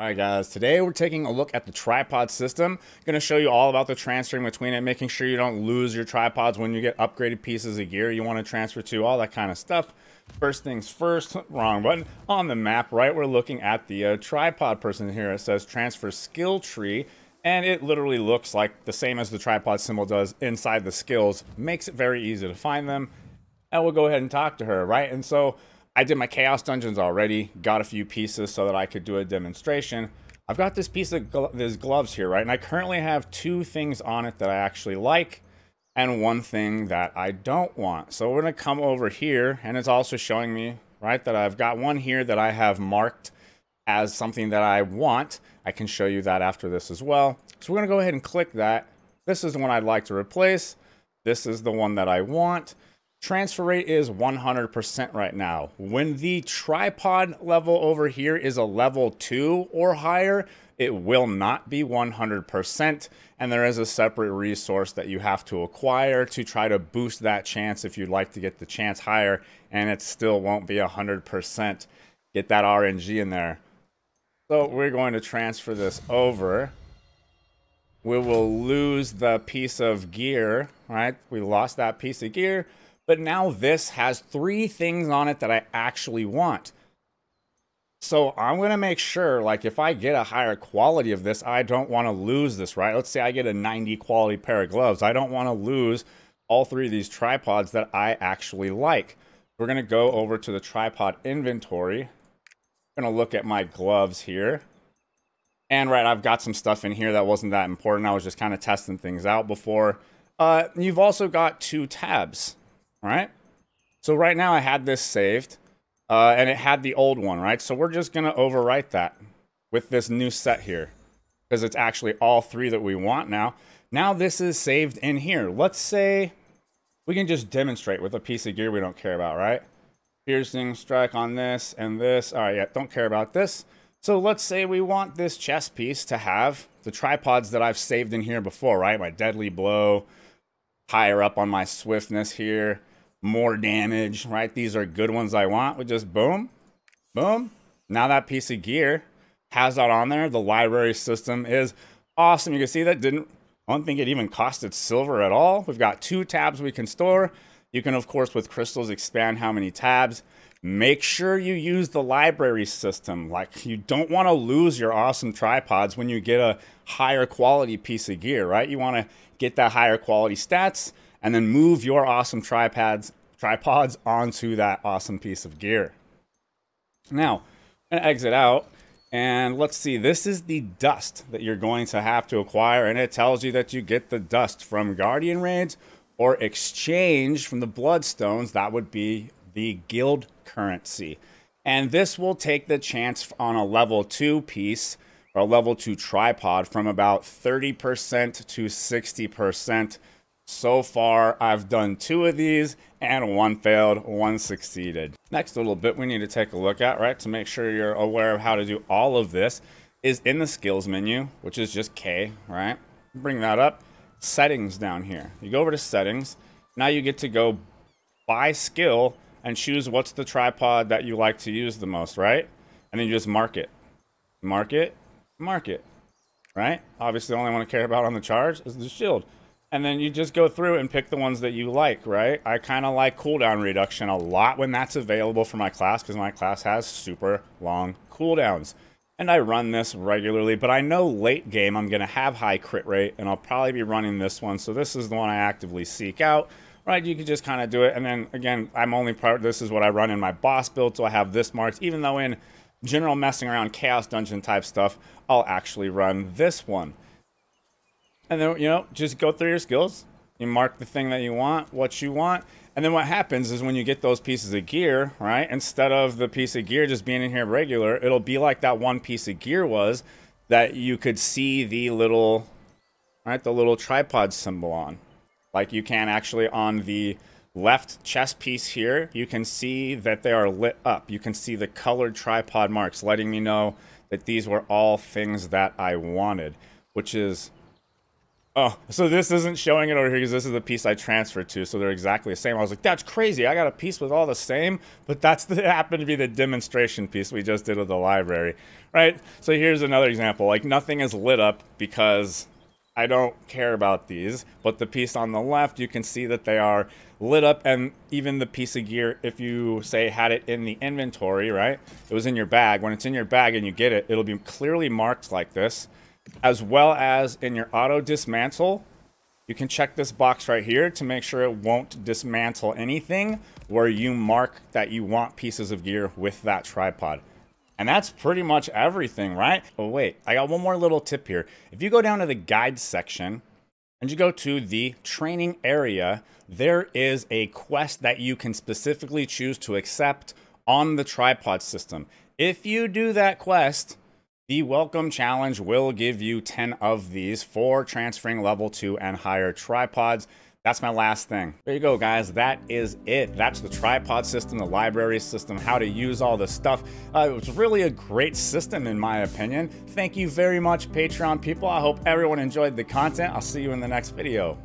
Alright guys, today we're taking a look at the tripod system. going to show you all about the transferring between it, making sure you don't lose your tripods when you get upgraded pieces of gear you want to transfer to, all that kind of stuff. First things first, wrong button, on the map, right, we're looking at the uh, tripod person here. It says transfer skill tree, and it literally looks like the same as the tripod symbol does inside the skills. Makes it very easy to find them. And we'll go ahead and talk to her, right? And so I did my Chaos Dungeons already, got a few pieces so that I could do a demonstration. I've got this piece of glo these gloves here, right? And I currently have two things on it that I actually like and one thing that I don't want. So we're to come over here and it's also showing me, right, that I've got one here that I have marked as something that I want. I can show you that after this as well. So we're to go ahead and click that. This is the one I'd like to replace. This is the one that I want. Transfer rate is 100% right now. When the tripod level over here is a level 2 or higher, it will not be 100%. And there is a separate resource that you have to acquire to try to boost that chance if you'd like to get the chance higher. And it still won't be 100%. Get that RNG in there. So we're going to transfer this over. We will lose the piece of gear, right? We lost that piece of gear but now this has three things on it that I actually want. So I'm going to make sure, like, if I get a higher quality of this, I don't want to lose this, right? Let's say I get a 90 quality pair of gloves. I don't want to lose all three of these tripods that I actually like. We're going to go over to the tripod inventory. I'm going to look at my gloves here. And right, I've got some stuff in here that wasn't that important. I was just kind of testing things out before. Uh, you've also got two tabs right? So right now I had this saved, uh, and it had the old one, right? So we're just to overwrite that with this new set here, because it's actually all three that we want now. Now this is saved in here. Let's say we can just demonstrate with a piece of gear we don't care about, right? Piercing strike on this and this. All right, yeah, don't care about this. So let's say we want this chest piece to have the tripods that I've saved in here before, right? My deadly blow, higher up on my swiftness here, more damage, right? These are good ones I want. We just boom, boom. Now that piece of gear has that on there. The library system is awesome. You can see that didn't, I don't think it even costed silver at all. We've got two tabs we can store. You can, of course, with crystals, expand how many tabs. Make sure you use the library system. Like, you don't want to lose your awesome tripods when you get a higher quality piece of gear, right? You want to get that higher quality stats and then move your awesome tripods tripods onto that awesome piece of gear. Now, exit out and let's see, this is the dust that you're going to have to acquire and it tells you that you get the dust from Guardian Raids or exchange from the Bloodstones. That would be the guild currency. And this will take the chance on a level 2 piece or a level 2 tripod from about 30% to 60% so far, I've done two of these and one failed, one succeeded. Next little bit we need to take a look at, right, to make sure you're aware of how to do all of this is in the skills menu, which is just K, right? Bring that up. Settings down here. You go over to settings. Now you get to go by skill and choose what's the tripod that you like to use the most, right? And then you just mark it. Mark it, mark it, right? Obviously, the only one I care about on the charge is the shield and then you just go through and pick the ones that you like, right? I kind of like cooldown reduction a lot when that's available for my class because my class has super long cooldowns. And I run this regularly, but I know late game I'm going to have high crit rate, and I'll probably be running this one. So this is the one I actively seek out, right? You can just kind of do it. And then again, I'm only part, this is what I run in my boss build, so I have this marked, even though in general messing around chaos dungeon type stuff, I'll actually run this one. And then, you know, just go through your skills. You mark the thing that you want, what you want. And then what happens is when you get those pieces of gear, right, instead of the piece of gear just being in here regular, it'll be like that one piece of gear was that you could see the little, right, the little tripod symbol on. Like you can actually on the left chest piece here, you can see that they are lit up. You can see the colored tripod marks letting me know that these were all things that I wanted, which is Oh, so this isn't showing it over here because this is the piece I transferred to, so they're exactly the same. I was like, that's crazy. I got a piece with all the same, but that's the happened to be the demonstration piece we just did with the library, right? So here's another example. Like nothing is lit up because I don't care about these, but the piece on the left, you can see that they are lit up and even the piece of gear, if you say had it in the inventory, right? It was in your bag. When it's in your bag and you get it, it'll be clearly marked like this as well as in your auto dismantle, you can check this box right here to make sure it won't dismantle anything where you mark that you want pieces of gear with that tripod. And that's pretty much everything, right? Oh, wait, I got one more little tip here. If you go down to the guide section and you go to the training area, there is a quest that you can specifically choose to accept on the tripod system. If you do that quest, the Welcome Challenge will give you 10 of these for transferring level 2 and higher tripods. That's my last thing. There you go, guys. That is it. That's the tripod system, the library system, how to use all this stuff. Uh, it was really a great system, in my opinion. Thank you very much, Patreon people. I hope everyone enjoyed the content. I'll see you in the next video.